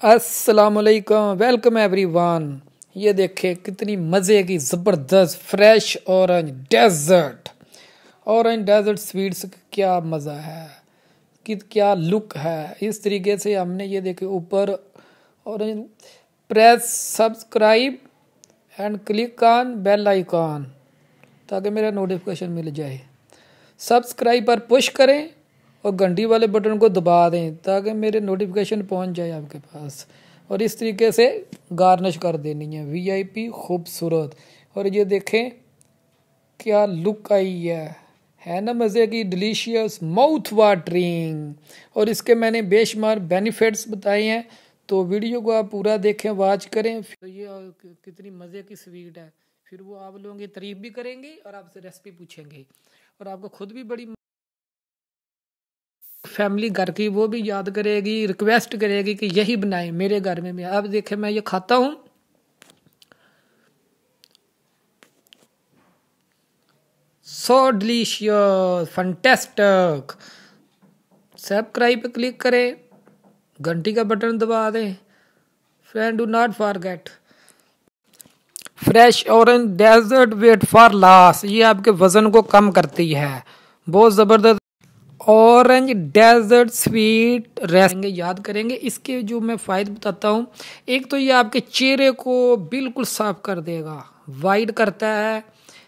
असलकम welcome everyone ये देखें कितनी मज़े की, ज़बरदस्त fresh orange dessert orange dessert sweets क्या मज़ा है? कि क्या लुक है? इस तरीके से हमने ये देखे ऊपर orange press subscribe and click on bell icon ताकि मेरा नोटिफिकेशन मिल जाए। सब्सक्राइब पर पुश करें। और घंटी वाले बटन को दबा दें ताकि मेरे नोटिफिकेशन पहुँच जाए आपके पास। और इस तरीके से गार्निश कर देनी है। वीआईपी खूबसूरत। और ये देखें, क्या लुक आई है। है ना मज़े की डिलीशियस माउथ वाटरिंग और इसके मैंने बेशुमार बेनिफिट्स बताए हैं। तो वीडियो को आप पूरा देखें वाच करें। तो ये कितनी मज़े की स्वीट है। फिर वो आप लोगों की तारीफ़ भी करेंगे और आपसे रेसिपी पूछेंगे। और आपको खुद भी बड़ी फैमिली घर की वो भी याद करेगी रिक्वेस्ट करेगी कि यही बनाए मेरे घर में। मैं अब देखे, मैं ये खाता हूँ। सो डिलीशियस फंटेस्टिक सब्सक्राइब पे क्लिक करें, घंटी का बटन दबा दें। Friend do not forget fresh orange dessert wait for last ये आपके वज़न को कम करती है। बहुत ज़बरदस्त ऑरेंज डेजर्ट स्वीट रहेंगे, याद करेंगे। इसके जो मैं फ़ायदे बताता हूँ, एक तो ये आपके चेहरे को बिल्कुल साफ़ कर देगा। वाइट करता है,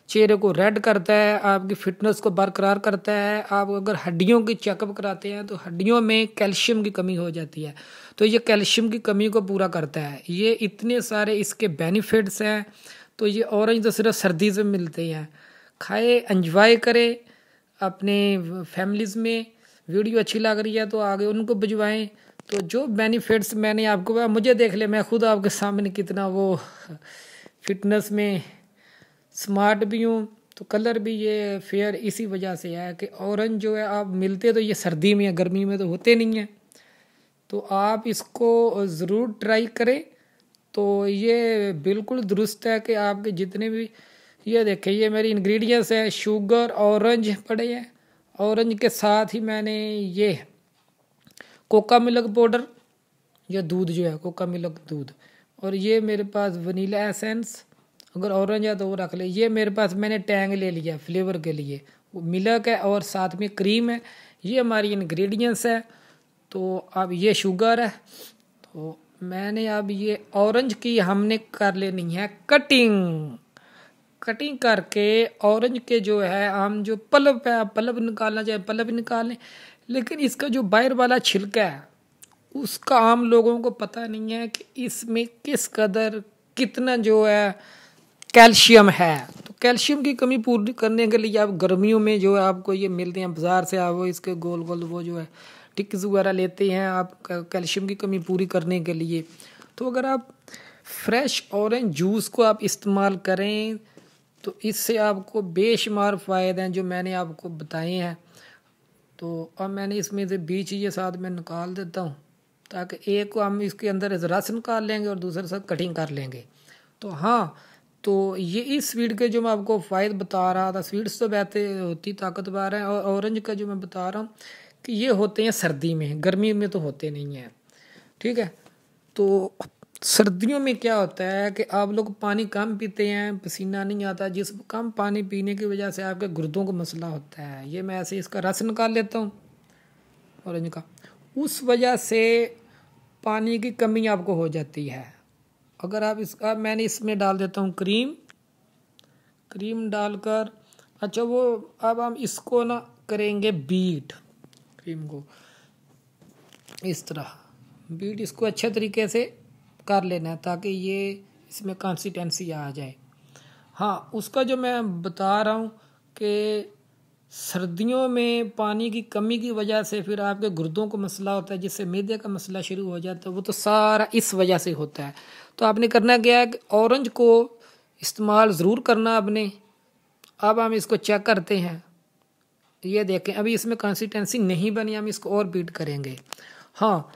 चेहरे को रेड करता है, आपकी फिटनेस को बरकरार करता है। आप अगर हड्डियों की चेकअप कराते हैं तो हड्डियों में कैल्शियम की कमी हो जाती है। तो ये कैल्शियम की कमी को पूरा करता है। ये इतने सारे इसके बेनिफिट्स हैं तो ये ऑरेंज तो सिर्फ़ सर्दी से मिलते हैं खाए एंजॉय करें। अपने फैमिलीज़ में वीडियो अच्छी लग रही है तो आगे उनको भिजवाएँ। तो जो बेनिफिट्स मैंने आपको, मुझे देख ले, मैं खुद आपके सामने कितना वो फिटनेस में स्मार्ट भी हूँ। तो कलर भी ये फेयर इसी वजह से है कि ऑरेंज जो है, आप मिलते तो ये सर्दी में या गर्मी में तो होते नहीं हैं। तो आप इसको ज़रूर ट्राई करें। तो ये बिल्कुल दुरुस्त है कि आपके जितने भी ये देखें ये मेरी इंग्रेडिएंट्स है शुगर ऑरेंज पड़े हैं। ऑरेंज के साथ ही मैंने ये कोका मिल्क पाउडर या दूध जो है कोका मिल्क दूध। और ये मेरे पास वनीला एसेंस अगर ऑरेंज है तो वो रख ले। ये मेरे पास मैंने टैंग ले लिया फ्लेवर के लिए। मिल्क है और साथ में क्रीम है। ये हमारी इंग्रेडिएंट्स है। तो अब ये शुगर है। तो मैंने अब ये ऑरेंज की हमने कर लेनी है कटिंग कटिंग करके ऑरेंज के जो है हम जो पलब है पलब निकालना चाहे पलब निकाल लें लेकिन इसका जो बाहर वाला छिलका है, उसका आम लोगों को पता नहीं है कि इसमें किस कदर कितना जो है कैल्शियम है। तो कैल्शियम की कमी पूरी करने के लिए आप गर्मियों में जो है, आपको ये मिलते हैं, बाज़ार से आप इसके गोल गोल वो जो है, टिक्स वगैरह लेते हैं आप कैल्शियम की कमी पूरी करने के लिए। तो अगर आप फ्रेश ऑरेंज जूस को आप इस्तेमाल करें तो इससे आपको बेशुमार फ़ायदे हैं जो मैंने आपको बताए हैं। तो अब मैंने इसमें से बीच ये साथ में निकाल देता हूँ, ताकि एक को हम इसके अंदर रस निकाल लेंगे और दूसरे साथ कटिंग कर लेंगे। तो हाँ तो ये इस स्वीट के जो मैं आपको फ़ायदे बता रहा था, स्वीट्स तो वैसे होती ताकतवर हैं, और ऑरेंज का जो मैं बता रहा हूँ कि ये होते हैं सर्दी में, गर्मी में तो होते नहीं हैं। ठीक है? तो सर्दियों में क्या होता है कि आप लोग पानी कम पीते हैं, पसीना नहीं आता। जिस कम पानी पीने की वजह से आपके गुर्दों को मसला होता है। ये मैं ऐसे इसका रस निकाल लेता हूँ। ऑरेंज का उस वजह से पानी की कमी आपको हो जाती है। अगर आप इसका मैंने इसमें डाल देता हूँ क्रीम। क्रीम डालकर अच्छा वो, अब हम इसको ना करेंगे बीट। क्रीम को। इस तरह। बीट इसको अच्छे तरीके से कर लेना है ताकि ये इसमें कंसिस्टेंसी आ जाए। हाँ उसका जो मैं बता रहा हूँ कि सर्दियों में पानी की कमी की वजह से फिर आपके गुर्दों को मसला होता है, जिससे मैदे का मसला शुरू हो जाता है, वो तो सारा इस वजह से होता है। तो आपने करना क्या है कि ऑरेंज को इस्तेमाल ज़रूर करना आपने। अब हम इसको चेक करते हैं। ये देखें, अभी इसमें कंसिस्टेंसी नहीं बनी, हम इसको और बीट करेंगे। हाँ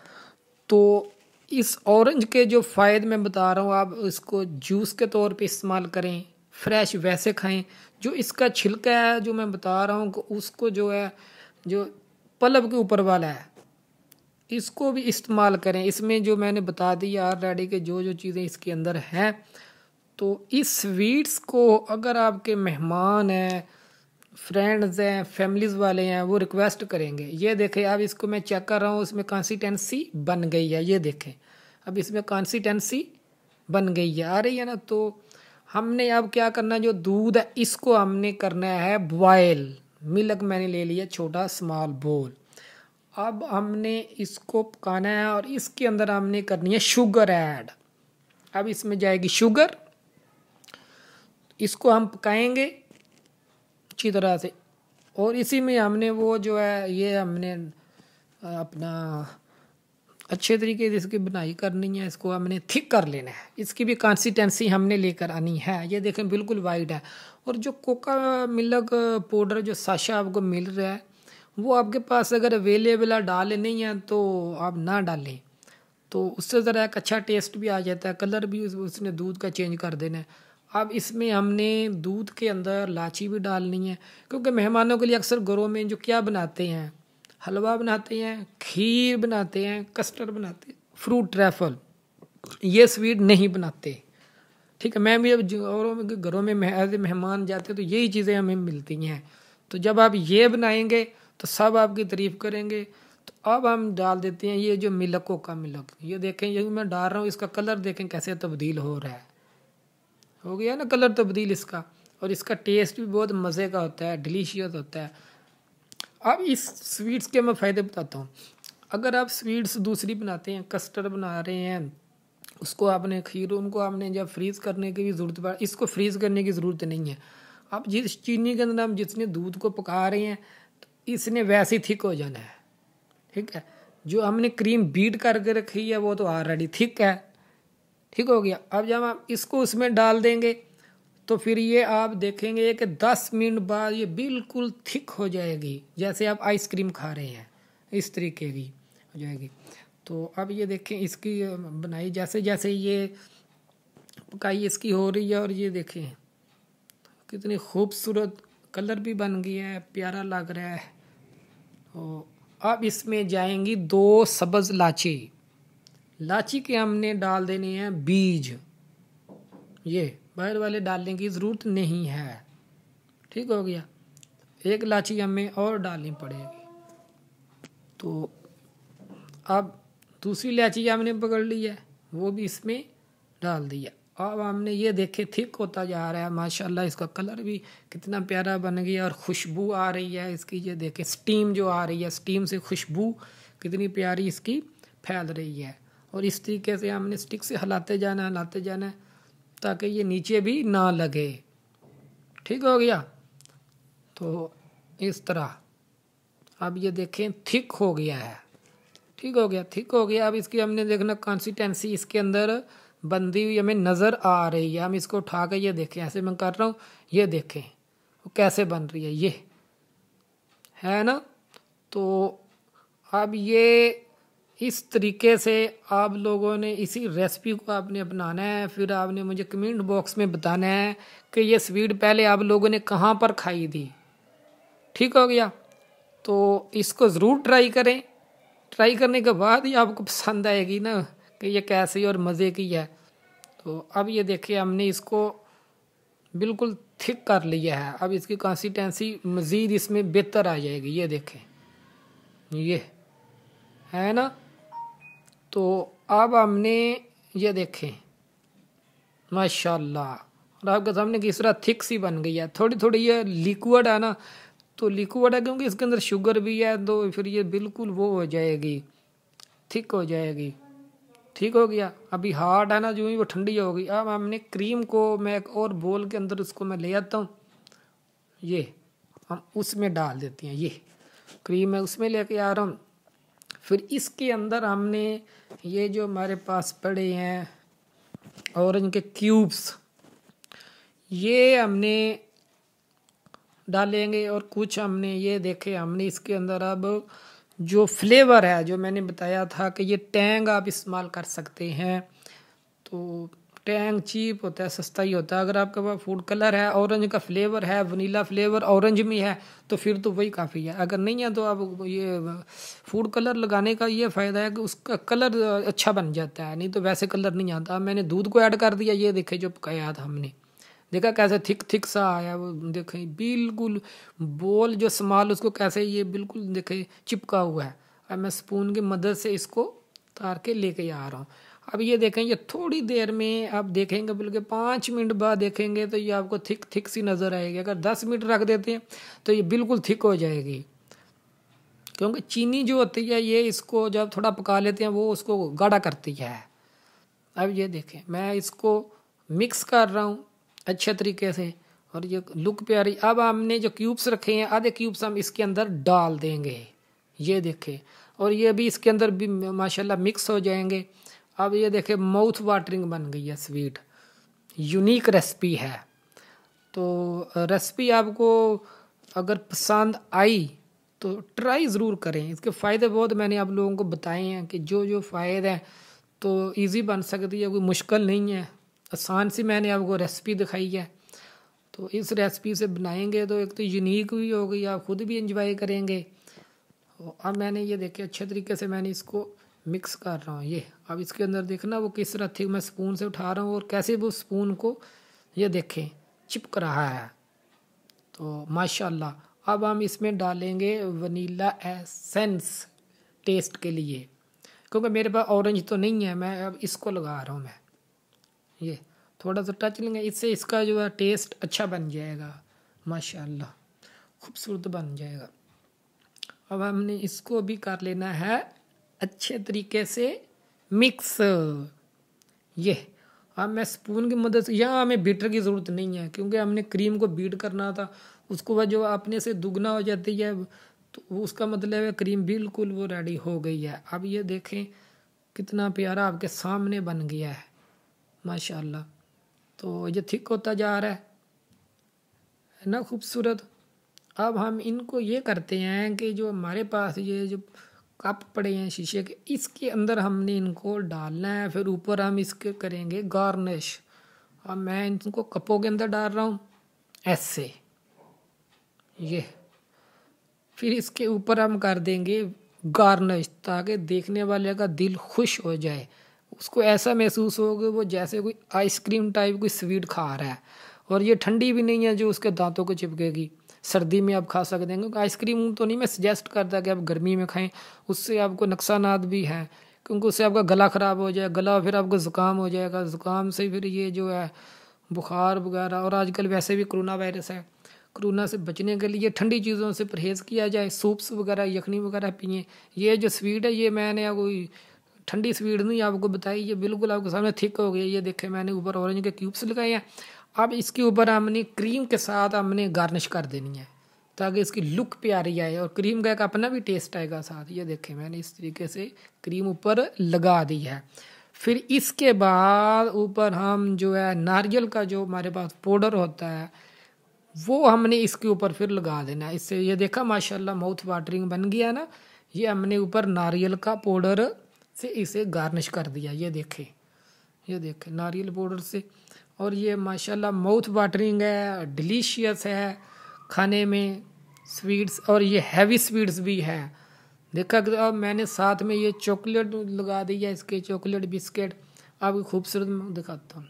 तो इस ऑरेंज के जो फ़ायदे मैं बता रहा हूँ, आप इसको जूस के तौर पे इस्तेमाल करें फ्रेश वैसे खाएँ, जो इसका छिलका है, जो मैं बता रहा हूँ उसको जो है, जो पलब के ऊपर वाला है, इसको भी इस्तेमाल करें। इसमें जो मैंने बता दी ऑलरेडी के जो जो चीज़ें इसके अंदर हैं तो इस स्वीट्स को अगर आपके मेहमान हैं फ्रेंड्स हैं फैमिलीज़ वाले हैं, वो रिक्वेस्ट करेंगे। ये देखें, अब इसको मैं चेक कर रहा हूँ, इसमें कंसिस्टेंसी बन गई है। ये देखें, अब इसमें कंसिस्टेंसी बन गई है। आ रही है ना तो हमने अब क्या करना जो दूध है, इसको हमने करना है बॉयल मिल्क मैंने ले लिया छोटा स्मॉल बोल अब हमने इसको पकाना है और इसके अंदर हमने करनी है शुगर ऐड अब इसमें जाएगी शुगर इसको हम पकाएँगे अच्छी तरह से। और इसी में हमने वो जो है, ये हमने अपना अच्छे तरीके से इसकी बनाई करनी है, इसको हमने थिक कर लेना है। इसकी भी कंसिस्टेंसी हमने लेकर आनी है। ये देखें, बिल्कुल वाइट है। और जो कोका मिल्क पाउडर जो साशा आपको मिल रहा है, वो आपके पास अगर अवेलेबल डाले नहीं है तो आप ना डालें। तो उससे ज़रा एक अच्छा टेस्ट भी आ जाता है। कलर भी उसने दूध का चेंज कर देना है। अब इसमें हमने दूध के अंदर लाची भी डालनी है, क्योंकि मेहमानों के लिए अक्सर घरों में जो क्या बनाते हैं, हलवा बनाते हैं, खीर बनाते हैं, कस्टर्ड बनाते हैं, फ्रूट ट्रैफल, ये स्वीट नहीं बनाते। ठीक है, मैं भी अब औरों में, घरों में एज मेहमान जाते हैं तो यही चीज़ें हमें मिलती हैं। तो जब आप ये बनाएँगे तो सब आपकी तारीफ़ करेंगे। तो अब हम डाल देते हैं ये जो मिलकों का मिलक। ये देखें, ये मैं डाल रहा हूँ, इसका कलर देखें कैसे तब्दील हो रहा है। हो गया ना कलर तब्दील इसका। और इसका टेस्ट भी बहुत मज़े का होता है डिलीशियस होता है। अब इस स्वीट्स के मैं फ़ायदे बताता हूँ। अगर आप स्वीट्स दूसरी बनाते हैं कस्टर्ड बना रहे हैं, उसको आपने खीर, उनको आपने जब फ्रीज़ करने की भी ज़रूरत पड़ा, इसको फ्रीज़ करने की ज़रूरत नहीं है। आप जिस चीनी के अंदर हम जितने दूध को पका रहे हैं तो इसने वैसे ही थिक हो जाना है। ठीक है? जो हमने क्रीम बीट करके रखी है, वो तो ऑलरेडी थिक है। ठीक हो गया। अब जब आप इसको उसमें डाल देंगे तो फिर ये आप देखेंगे कि दस मिनट बाद ये बिल्कुल थिक हो जाएगी, जैसे आप आइसक्रीम खा रहे हैं, इस तरीके की हो जाएगी। तो अब ये देखें, इसकी बनाई, जैसे जैसे ये पकाई इसकी हो रही है, और ये देखें, कितनी खूबसूरत कलर भी बन गया है, प्यारा लग रहा है। तो अब इसमें जाएँगी दो सब्ज़ लाची। लाची के हमने डाल देने हैं बीज। ये, बाहर वाले डालने की ज़रूरत नहीं है। ठीक हो गया। एक लाची हमें और डालनी पड़ेगी। तो अब दूसरी इलायची हमने पकड़ ली है, वो भी इसमें डाल दिया। अब हमने ये देखे थिक होता जा रहा है। माशाल्लाह, इसका कलर भी कितना प्यारा बन गया और खुशबू आ रही है। इसकी ये देखें, स्टीम जो आ रही है, स्टीम से खुशबू कितनी प्यारी इसकी फैल रही है। और इस तरीके से हमने स्टिक से हिलाते जाना हिलाते जाना है ताकि ये नीचे भी ना लगे। ठीक हो गया? तो इस तरह। अब ये देखें थिक हो गया है। ठीक हो गया थिक हो गया। अब इसकी हमने देखना कंसिस्टेंसी इसके अंदर बंदी हुई हमें नज़र आ रही है। हम इसको उठा कर ये देखें। ऐसे मैं कर रहा हूँ, ये देखें। वो कैसे बन रही है? ये। है ना? तो अब ये इस तरीके से आप लोगों ने इसी रेसिपी को आपने अपनाना है, फिर आपने मुझे कमेंट बॉक्स में बताना है कि ये स्वीट पहले आप लोगों ने कहाँ पर खाई थी। ठीक हो गया? तो इसको ज़रूर ट्राई करें। ट्राई करने के बाद ही आपको पसंद आएगी ना कि ये कैसी और मज़े की है। तो अब ये देखिए, हमने इसको बिल्कुल थिक कर लिया है। अब इसकी कंसिस्टेंसी मज़ीद इसमें बेहतर आ जाएगी। ये देखें। ये है ना? तो अब हमने ये देखें। माशाल्लाह। और आपके सामने किस तरह थिक सी बन गई है। थोड़ी थोड़ी ये लिक्विड है ना तो लिक्विड है क्योंकि इसके अंदर शुगर भी है तो फिर ये बिल्कुल वो हो जाएगी। थिक हो जाएगी। ठीक हो गया। अभी हार्ड है ना, जो ही वो ठंडी होगी अब हमने क्रीम को मैं एक और बोल के अंदर उसको मैं ले आता हूँ। ये हम उसमें डाल देते हैं, ये। क्रीम मैं उसमें लेके आ रहा हूँ। फिर इसके अंदर हमने ये जो हमारे पास पड़े हैं और के क्यूब्स, ये हमने डालेंगे और कुछ हमने ये देखे, हमने इसके अंदर अब जो फ्लेवर है, जो मैंने बताया था कि ये टैंग आप इस्तेमाल कर सकते हैं। तो टैंग, चीप होता है, सस्ता ही होता है। अगर आपके पास फ़ूड कलर है ऑरेंज का फ्लेवर है वनीला फ्लेवर ऑरेंज में है तो फिर तो वही काफ़ी है। अगर नहीं है तो आप ये फ़ूड कलर लगाने का ये फ़ायदा है कि उसका कलर अच्छा बन जाता है। नहीं तो वैसे कलर नहीं आता। मैंने दूध को ऐड कर दिया, ये देखे जो पकाया था हमने। देखा कैसे थिक थिक सा आया वो, देखे, बिल्कुल बोल जो समाल उसको कैसे ये बिल्कुल देखे चिपका हुआ है। अब मैं स्पून की मदद से इसको तार के लेके आ रहा हूँ। अब ये देखेंगे थोड़ी देर में आप देखेंगे बल्कि पाँच मिनट बाद देखेंगे तो ये आपको थिक थिक सी नज़र आएगी। अगर दस मिनट रख देते हैं तो ये बिल्कुल थिक हो जाएगी। क्योंकि चीनी जो होती है, ये इसको जब थोड़ा पका लेते हैं, वो उसको गाढ़ा करती है। अब ये देखें, मैं इसको मिक्स कर रहा हूँ अच्छे तरीके से, और ये लुक प्यारी। अब हमने जो क्यूब्स रखे हैं, आधे क्यूब्स हम इसके अंदर डाल देंगे। ये देखें, और ये भी इसके अंदर भी माशाल्लाह मिक्स हो जाएँगे। अब ये देखें माउथ वाटरिंग बन गई है स्वीट यूनिक रेसिपी है। तो रेसिपी आपको अगर पसंद आई तो ट्राई ज़रूर करें। इसके फ़ायदे बहुत मैंने आप लोगों को बताए हैं कि जो जो फ़ायदे हैं तो इजी बन सकती है, कोई मुश्किल नहीं है। आसान सी मैंने आपको रेसिपी दिखाई है। तो इस रेसिपी से बनाएँगे तो एक तो यूनिक भी हो गई, आप खुद भी इंजॉय करेंगे। अब मैंने ये देखे अच्छे तरीके से मैंने इसको मिक्स कर रहा हूँ, ये। अब इसके अंदर देखना वो किस तरह थी, मैं स्पून से उठा रहा हूँ और कैसे वो स्पून को, ये देखें, चिपक रहा है। तो माशाल्लाह, अब हम इसमें डालेंगे वनीला एसेंस टेस्ट के लिए, क्योंकि मेरे पास ऑरेंज तो नहीं है, मैं अब इसको लगा रहा हूँ मैं। ये, थोड़ा सा टच लेंगे, इससे इसका जो है टेस्ट अच्छा बन जाएगा, माशाल्लाह, खूबसूरत बन जाएगा। अब हमने इसको भी कर लेना है अच्छे तरीके से मिक्स ये अब मैं स्पून की मदद से यहाँ हमें बीटर की ज़रूरत नहीं है, क्योंकि हमने क्रीम को बीट करना था, उसको वह जो अपने से दुगना हो जाती है तो उसका मतलब है क्रीम बिल्कुल वो रेडी हो गई है। अब ये देखें, कितना प्यारा आपके सामने बन गया है, माशाल्लाह। तो ये थिक होता जा रहा है ना, खूबसूरत? अब हम इनको ये करते हैं कि जो हमारे पास ये जो कप पड़े हैं शीशे के। इसके अंदर हमने इनको डालना है, फिर ऊपर हम इसके करेंगे गार्निश अब मैं इनको कपों के अंदर डाल रहा हूँ, ऐसे। ये। फिर इसके ऊपर हम कर देंगे गार्निश ताकि देखने वाले का दिल खुश हो जाए। उसको ऐसा महसूस हो होगा वो जैसे कोई आइसक्रीम टाइप कोई स्वीट खा रहा है। और ये ठंडी भी नहीं है जो उसके दांतों को चिपकेगी। सर्दी में आप खा सकते हैं। क्योंकि आइसक्रीम तो नहीं, मैं सजेस्ट करता कि आप गर्मी में खाएँ, उससे आपको नुकसान भी हैं। क्योंकि उससे आपका गला ख़राब हो जाए गला फिर आपको ज़ुकाम हो जाएगा। ज़ुकाम से फिर ये जो है, बुखार वगैरह, और आजकल वैसे भी कोरोना वायरस है। कोरोना से बचने के लिए ठंडी चीज़ों से परहेज़ किया जाए, सूप्स वगैरह, यखनी वगैरह पिए। ये जो स्वीट है, ये मैंने कोई ठंडी स्वीट नहीं आपको बताई, ये बिल्कुल आपके सामने थिक हो गई ये देखे, मैंने ऊपर ऑरेंज के क्यूब्स लगाए हैं। अब इसके ऊपर हमने क्रीम के साथ हमने गार्निश कर देनी है, ताकि इसकी लुक प्यारी आए और क्रीम का एक अपना भी टेस्ट आएगा साथ। ये देखें, मैंने इस तरीके से क्रीम ऊपर लगा दी है। फिर इसके बाद ऊपर हम जो है, नारियल का जो हमारे पास पाउडर होता है, वो हमने इसके ऊपर फिर लगा देना है। इससे ये देखा, माशाल्लाह माउथ वाटरिंग बन गया ना, ये हमने ऊपर नारियल का पाउडर से इसे गार्निश कर दिया। ये देखें ये देखें, नारियल पाउडर से और ये माशाल्लाह माउथ वाटरिंग है डिलीशियस है खाने में स्वीट्स और ये हैवी स्वीट्स भी है। देखा अब मैंने साथ में ये चॉकलेट लगा दी है इसके चॉकलेट बिस्किट आपकी खूबसूरत दिखाता हूँ।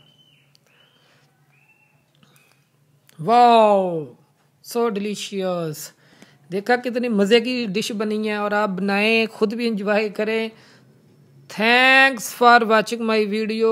वाओ सो डिलीशियस देखा कितनी मज़े की डिश बनी है और आप बनाएँ, खुद भी इंजॉय करें। Thanks for watching my video